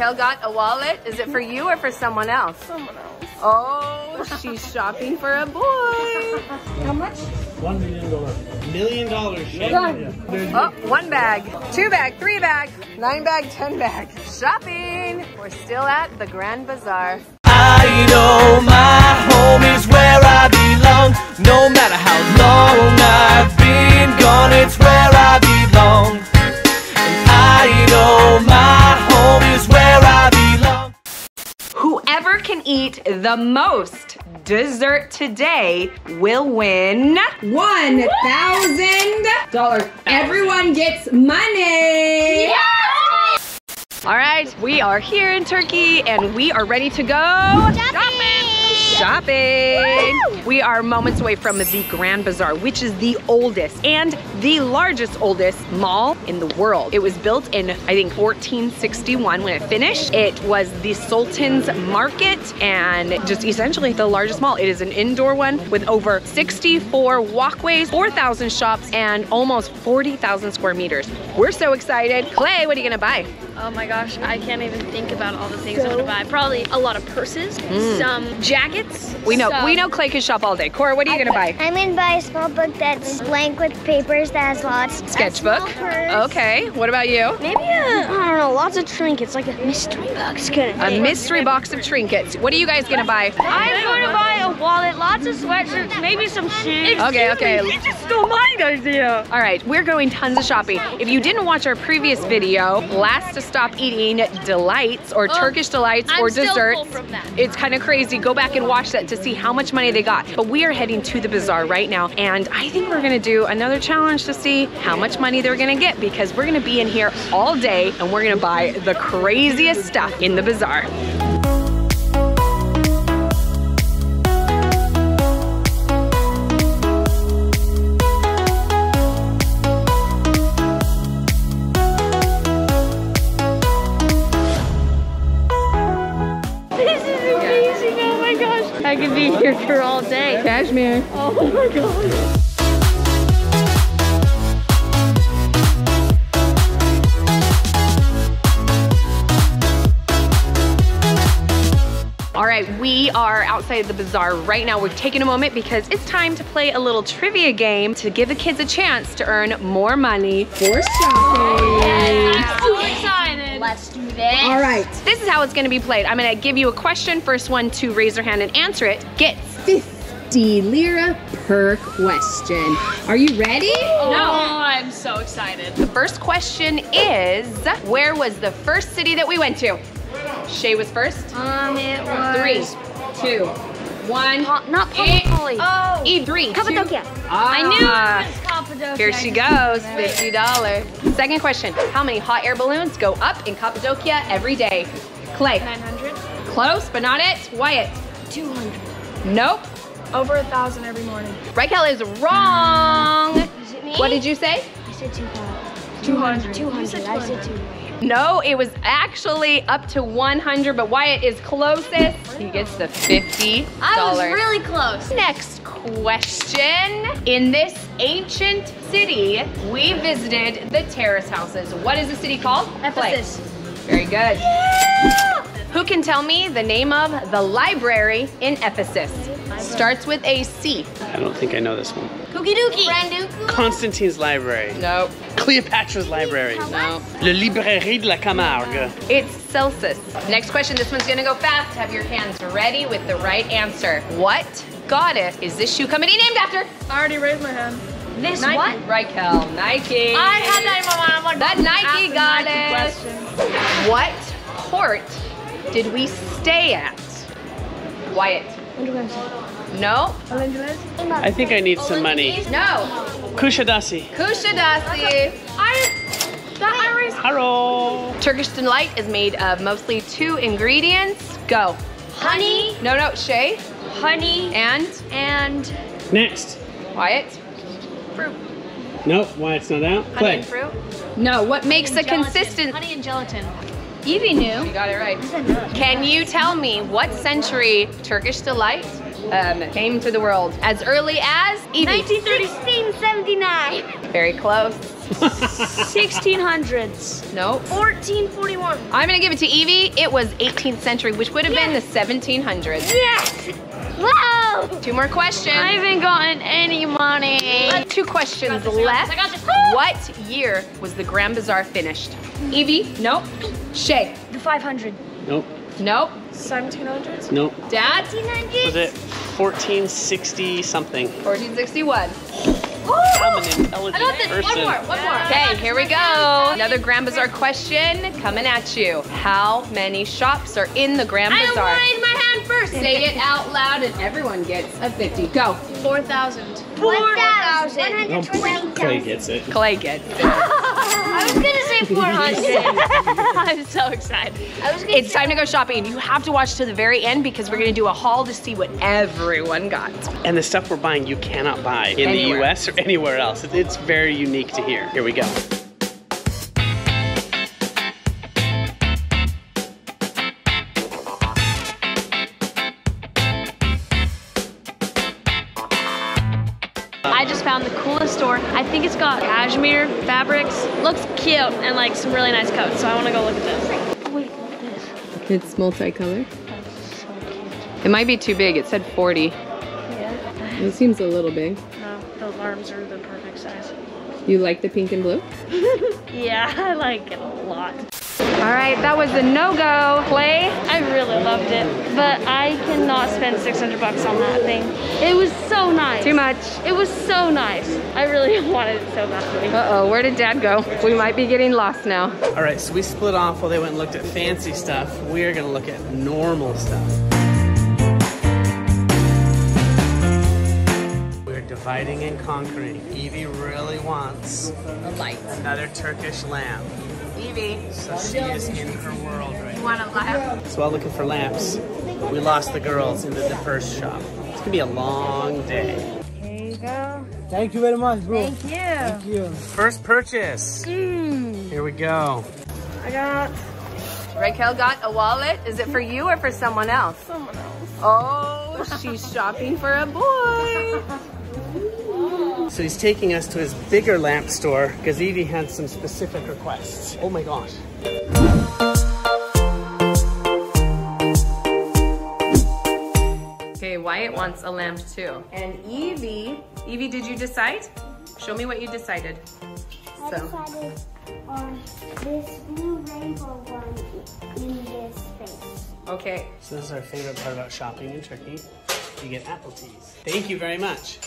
Raquel got a wallet. Is it for you or for someone else? Someone else. Oh, she's shopping for a boy. How much? One million dollars. Million dollars, Shay. Oh, one bag, two bag, three bag, nine bag, ten bag. Shopping. We're still at the Grand Bazaar. I know my home is where I belong. No matter how long I've been gone, it's where the most dessert today will win. One thousand dollars. Everyone gets money. All right, we are here in Turkey and we are ready to go shopping. We are moments away from the Grand Bazaar, which is the oldest and the largest oldest mall in the world. It was built in, I think, 1461 when it finished. It was the Sultan's Market and just essentially the largest mall. It is an indoor one with over 64 walkways, 4,000 shops, and almost 40,000 square meters. We're so excited. Clay, what are you gonna buy? Oh my gosh, I can't even think about all the things I'm gonna buy. Probably a lot of purses, mm. some jackets. We know, some- we know Clay can shop all day. Cora, what are you gonna buy? I'm gonna buy a small book that's blank with papers that has lots. a Sketchbook. small purse. Okay, what about you? Maybe a, I don't know, lots of trinkets, like a mystery box kind of A thing. mystery box of trinkets. What are you guys gonna buy? I'm going to buy a wallet, lots of sweatshirts, maybe some shoes. Okay, okay. It's just still my idea. All right, we're going tons of shopping. If you didn't watch our previous video, last to stop eating delights or oh, Turkish delights I'm or desserts, full from that. it's kind of crazy. Go back and watch that to see how much money they got. But we are heading to the bazaar right now, and I think we're gonna do another challenge to see how much money they're gonna get because we're gonna be in here all day and we're gonna buy the craziest stuff in the bazaar. Cashmere. Oh my gosh. All right, we are outside of the bazaar right now. We're taking a moment because it's time to play a little trivia game to give the kids a chance to earn more money for oh, shopping. I'm so excited. Let's do this. All right. This is how it's gonna be played. I'm gonna give you a question. First one to raise their hand and answer it gets 50 lira per question. Are you ready? No, I'm so excited. The first question is Where was the first city that we went to? Shay was first. Um, it was Three, two, one. Pa- not Eh, Oh, E three. Cappadocia. I knew Ah. it was Cappadocia. Here she goes, $50. Second question, how many hot air balloons go up in Cappadocia every day? Clay, 900. close, but not it. Wyatt, 200. nope. Over a thousand every morning. Raquel is wrong. Is it me? What did you say? I said 200. 200. 200. I said 200. No, it was actually up to 100, but Wyatt is closest. He gets the $50. I was really close. Next question. In this ancient city, we visited the terrace houses. What is the city called? Clay. Ephesus. Very good. Who can tell me the name of the library in Ephesus? Starts with a C. I don't think I know this one. Cookie Dookie. Constantine's Library. No, Cleopatra's Library. no. Le Librairie de la Camargue. It's Celsus. Next question. This one's gonna go fast. Have your hands ready with the right answer. What goddess is this shoe company named after? I already raised my hand. This what? Raquel. Nike. I had that in my mind. I'm like, That Nike ask the goddess. question. What port did we stay at? Wyatt. No. I think I need some money. No. Kushadasi. Kushadasi. I, that I raised. Hello. Turkish delight is made of mostly two ingredients. Go. Honey, No, no, Shay honey, and and Next. Wyatt. Fruit. Nope. Why it's not out? Honey Play. and fruit. No, what makes a consistent? honey and gelatin. Evie knew. You got it right. Can you tell me what century Turkish delight um, came to the world? As early as Evie. 1930. 1679. Very close. 1600s. No. 1441. I'm gonna give it to Evie. It was 18th century, which would have been the 1700s. Yes! Wow! Two more questions. I haven't gotten any money. Two questions I got left. I got this. What year was the Grand Bazaar finished? Evie? Nope. Shay? The 500. Nope. Nope. 1700s? Nope. Dad? 1800s? Was it 1460 something? 1461. I'm an intelligent I got this. person. One more. One more. Okay, here we go. Another Grand Bazaar question coming at you. How many shops are in the Grand Bazaar? I Bazaar? wanted my hand first. Say it out loud and everyone gets a 50. Go. 4,000. 1,000. No, Clay gets it. Clay gets it. I was gonna say 400. I'm so excited. I was It's time to go shopping. You have to watch to the very end because we're gonna do a haul to see what everyone got. And the stuff we're buying, you cannot buy in Anywhere. the US or anywhere else. It's very unique to here. Here we go. Cashmere fabrics. Looks cute and like some really nice coats. So I want to go look at this. Wait, look at this. It's multicolored. So. It might be too big. It said 40. Yeah. It seems a little big. No, the arms are the perfect size. You like the pink and blue? Yeah, I like it a lot. All right, that was the no-go. Play? I really loved it, but I cannot spend 600 bucks on that thing. It was so nice. Too much. It was so nice. I really wanted it so badly. Uh-oh, where did Dad go? We might be getting lost now. All right, so we split off while they went and looked at fancy stuff. We're gonna look at normal stuff. We're dividing and conquering. Evie really wants The lights. another Turkish lamp. Evie, So she is in her world right now. want a lamp? So while looking for lamps, we lost the girls into the first shop. It's gonna be a long day. Here you go. Thank you very much, bro. Thank you. Thank you. First purchase. Hmm. Here we go. I got Raquel got a wallet. Is it for you or for someone else? someone else. Oh, she's shopping for a boy. So he's taking us to his bigger lamp store because Evie had some specific requests. Oh my gosh. Okay, Wyatt wants a lamp too. And Evie, Evie, did you decide? Show me what you decided. I So. decided on this blue rainbow one in this space. Okay. So this is our favorite part about shopping in Turkey. You get apple teas. Thank you very much.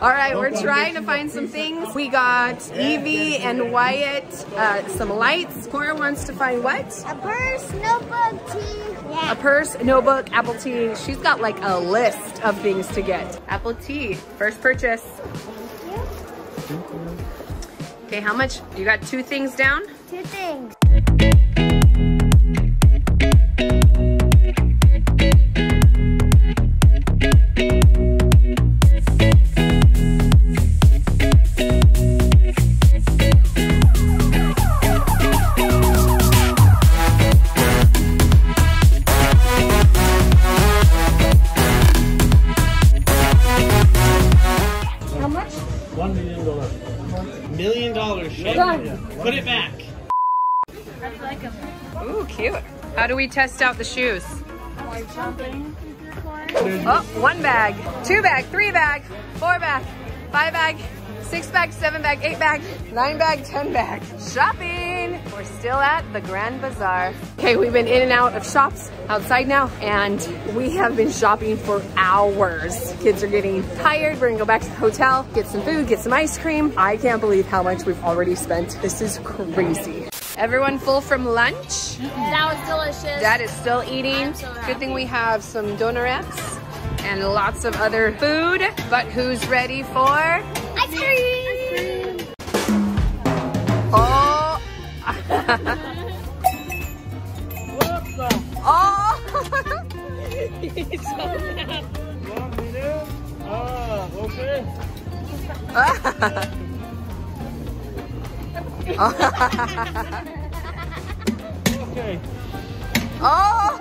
All right, we're trying to find some things. We got Evie and Wyatt uh, some lights. Cora wants to find what? A purse, notebook, tea. Yeah. A purse, notebook, apple tea. She's got like a list of things to get. Apple tea, first purchase. Okay, how much? You got two things down? Two things. One million dollars. Million dollars. Shay. Put it back. Ooh, cute. How do we test out the shoes? Oh, oh, one bag, two bag, three bag, four bag, five bag, six bag, seven bag, eight bag, nine bag, ten bag. Shopping! We're still at the Grand Bazaar. Okay, we've been in and out of shops outside now, and we have been shopping for hours. Kids are getting tired. We're gonna go back to the hotel, get some food, get some ice cream. I can't believe how much we've already spent. This is crazy. Everyone full from lunch? Mm-hmm. That was delicious. Dad is still eating. so Good thing we have some donuts and lots of other food. But who's ready for oh He's so mad. Ah, okay. Okay. oh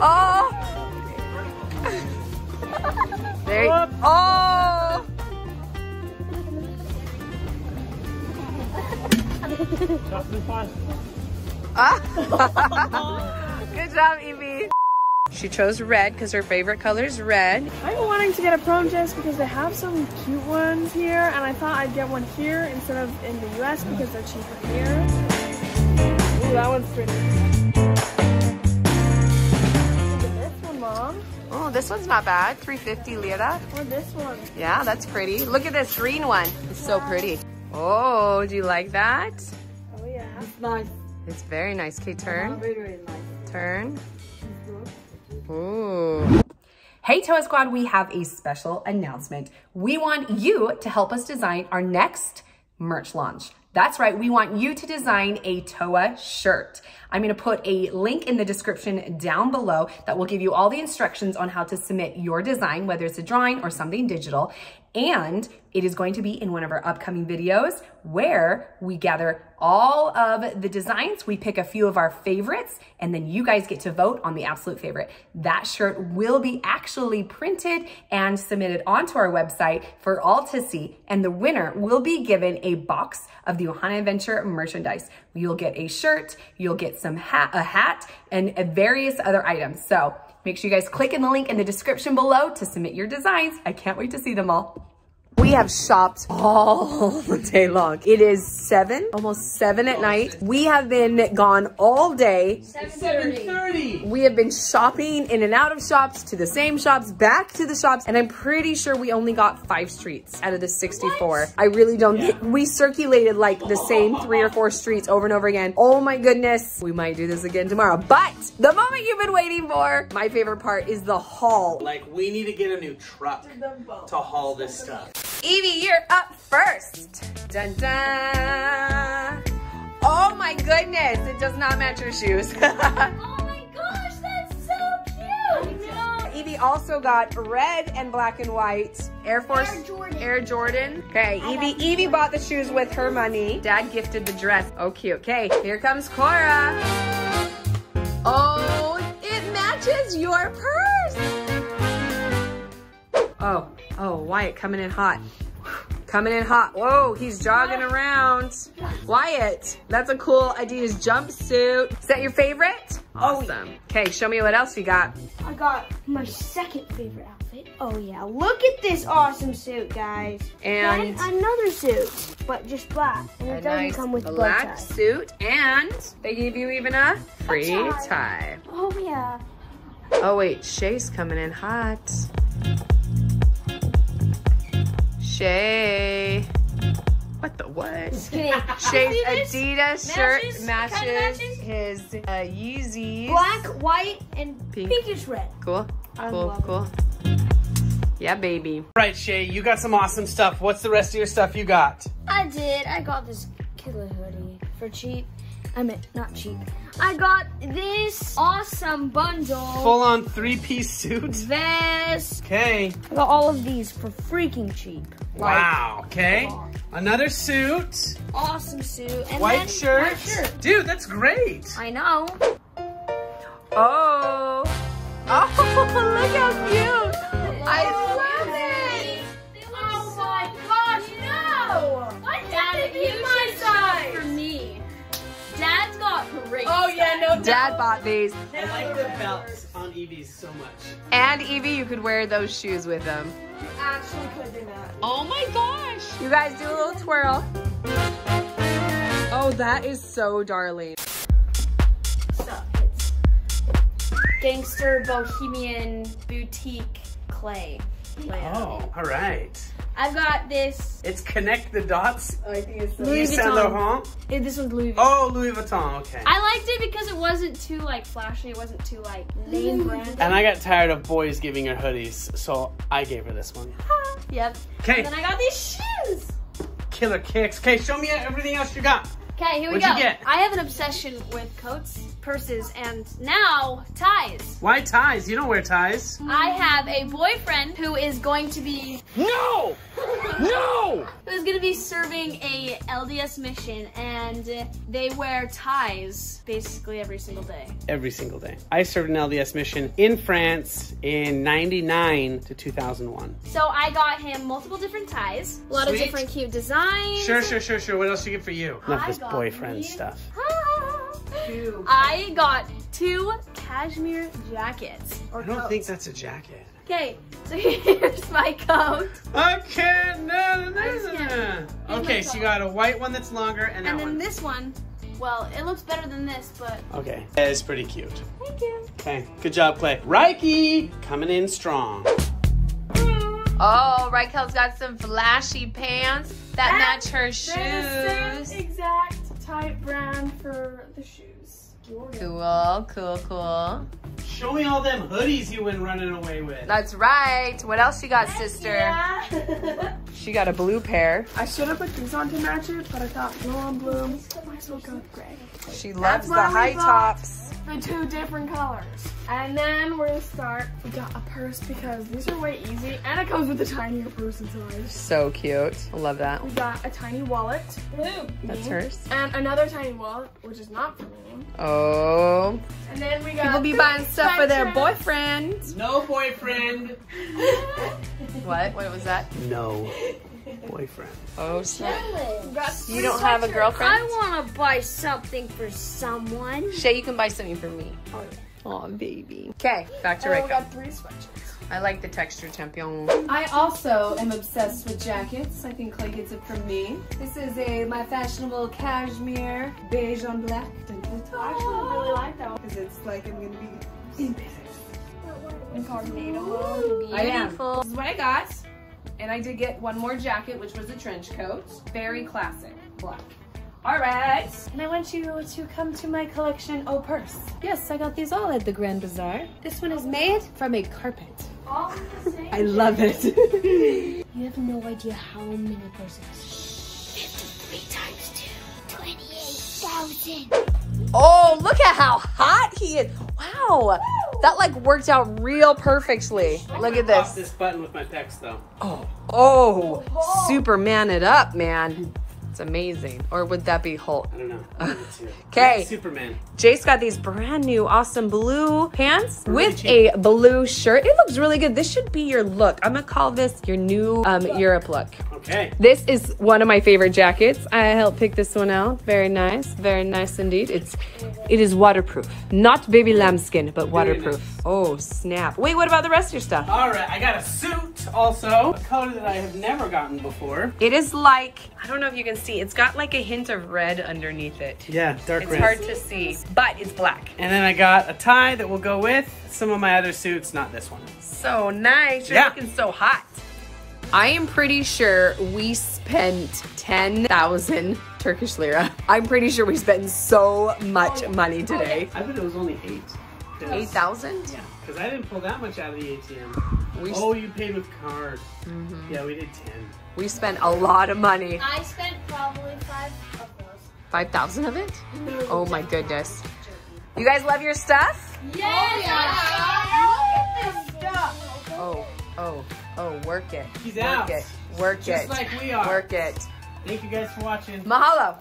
oh There you, oh! Good job, Evie. She chose red because her favorite color is red. Been wanting to get a prom dress because they have some cute ones here, and I thought I'd get one here instead of in the US because they're cheaper here. Ooh, that one's pretty. This one's not bad. 350 lira. Or this one. Yeah, that's pretty. Look at this green one. It's so pretty. Oh, do you like that? Oh, yeah. It's Nice. It's very nice. Okay, turn. Very, very nice. Turn. Mm-hmm. Ooh. Hey Toa Squad, we have a special announcement. We want you to help us design our next merch launch. That's right, we want you to design a TOA shirt. I'm gonna put a link in the description down below that will give you all the instructions on how to submit your design, whether it's a drawing or something digital. And it is going to be in one of our upcoming videos where we gather all of the designs. We pick a few of our favorites and then you guys get to vote on the absolute favorite. That shirt will be actually printed and submitted onto our website for all to see. And the winner will be given a box of the Ohana Adventure merchandise. You'll get a shirt, you'll get some hat, a hat and various other items. So make sure you guys click in the link in the description below to submit your designs. I can't wait to see them all. We have shopped all day long. It is seven, almost seven at night. We have been gone all day. 7.30. We have been shopping in and out of shops, to the same shops, back to the shops, and I'm pretty sure we only got five streets out of the 64. I really don't think, we circulated like the same three or four streets over and over again. Oh my goodness. We might do this again tomorrow. But the moment you've been waiting for, my favorite part is the haul. Like, we need to get a new truck to haul this stuff. Evie, you're up first. Dun dun. Oh my goodness, it does not match your shoes. Oh my gosh, that's so cute! Evie also got red and black and white Air Force Air Jordan. Air Jordan. Okay, Evie Evie bought the shoes with her money. Dad gifted the dress. Oh cute. Okay, here comes Cora. Oh, it matches your purse. Oh, oh, Wyatt coming in hot. Coming in hot. Whoa, he's jogging around. Wyatt, that's a cool Adidas jumpsuit. Is that your favorite? Awesome. Oh, okay, show me what else you got. I got my second favorite outfit. Oh yeah, look at this awesome suit, guys. And Then another suit, but just black. And it doesn't nice come with bow black tie. suit, and they gave you even a free tie. tie. Oh yeah. Oh wait, Shay's coming in hot. Shay. What the what? Just kidding. Shay's See this? Adidas shirt Matches, matches, kinda matches. his uh, Yeezys. Black, white, and Pink. pinkish red. Cool, I cool, love it. cool. Yeah, baby. Right, Shay, you got some awesome stuff. What's the rest of your stuff you got? I did. I got this killer hoodie for cheap. I meant not cheap. I got this awesome bundle. Full on three piece suit. vest. Okay. I got all of these for freaking cheap. Wow. Okay. Another suit. Awesome suit. And White shirt. White shirt. Dude, that's great. I know. Oh. Oh, look how cute. Dad bought these. I like the belts on Evie so much. And Evie, you could wear those shoes with them. You actually, could do that. Oh my gosh. You guys do a little twirl. Oh, that is so darling. So it's gangster bohemian boutique clay. layout. Oh, all right. I've got this. It's Connect the Dots. I think it's Louis Yves Saint Vuitton. Laurent. eh, This one's Louis Vuitton. Oh, Louis Vuitton. Okay. I liked it because it wasn't too like flashy. It wasn't too like name brand. And I got tired of boys giving her hoodies, so I gave her this one. Yep. Okay, And then I got these shoes. killer kicks. Okay, show me everything else you got. Okay, here we What'd you go. get? I have an obsession with coats. Purses and now ties. Why ties? You don't wear ties. I have a boyfriend who is going to be No! No! who's going to be serving a LDS mission and they wear ties basically every single day. Every single day. I served an LDS mission in France in 99 to 2001. So I got him multiple different ties, a lot Sweet. of different cute designs. Sure, sure, sure, sure. What else you get for you? Enough I this boyfriend me- stuff. I got two cashmere jackets. Or I don't coats. think that's a jacket. Okay, so here's my coat. Okay, no, no, no, no, can't- no. Here's my Okay, so you got a white one that's longer and that And then one. this one, well, it looks better than this, but Okay, that is pretty cute. thank you. Okay, good job, Clay. Reiki coming in strong. Oh, Raquel's got some flashy pants that match her shoes. exact type brand for the shoes. Cool, cool, cool. Show me all them hoodies you went running away with. That's right. What else you got, sister? Yeah. She got a blue pair. I should have put these on to match it, but I thought blue on blue might as well go with gray. She That's loves the high bought- tops. The two different colors. And then we're gonna start. We got a purse because these are way easy, and it comes with a tinier purse inside. So cute. I love that. We got a tiny wallet. That's hers. And another tiny wallet, which is not for me. Oh. And then we got People be buying stuff for their boyfriend. No boyfriend. What? What was that? No boyfriend. Oh, snap. You don't have a girlfriend? I want to buy something for someone. Shay, you can buy something for me. Oh, baby. Okay, back to And we Raquel. got three sweatshirts. I like the texture champion. I also am obsessed with jackets. I think Clay gets it from me. This is a my fashionable cashmere beige on black. Oh, I actually really like that one. Because it's like I'm gonna be in business. Incognito mode. I am. Beautiful. This is what I got. And I did get one more jacket, which was a trench coat. Very classic, black. All right. And I want you to come to my collection, Oh Purse. Yes, I got these all at the Grand Bazaar. This one is made from a carpet. All the same. I love it. You have no idea how many purses. 53 times 2, 28,000. Oh, look at how hot he is. Wow. That like worked out real perfectly. Look at this. this button with my pecs though. Oh, oh, Superman it up, man. It's amazing. Or would that be Hulk? I don't know. I'll give it to you. 'Kay. Superman. Jace got these brand new awesome blue pants Really with cheap. a blue shirt. It looks really good. This should be your look. I'm gonna call this your new um, Europe look. Okay. This is one of my favorite jackets. I helped pick this one out. Very nice, very nice indeed. It's it is waterproof. Not baby lambskin, but waterproof. Oh, snap. Wait, what about the rest of your stuff? All right, I got a suit also, a color that I have never gotten before. It is like, I don't know if you can see, it's got like a hint of red underneath it. Yeah, dark It's red. hard to see, but it's black. And then I got a tie that will go with some of my other suits, not this one. So nice. You're Yeah. looking so hot. I am pretty sure we spent 10,000 Turkish lira. I'm pretty sure we spent so much money today. I bet it was only eight. 8,000? Yeah, because I didn't pull that much out of the ATM. We, Oh, you paid with card. Mm-hmm. Yeah, we did 10. we spent a lot of money. I spent probably five of those. 5,000 of it? Oh my goodness. You guys love your stuff? Oh, oh, oh, oh, work it. He's work out. it. Work Just it. like we are. Work it. Thank you guys for watching. Mahalo.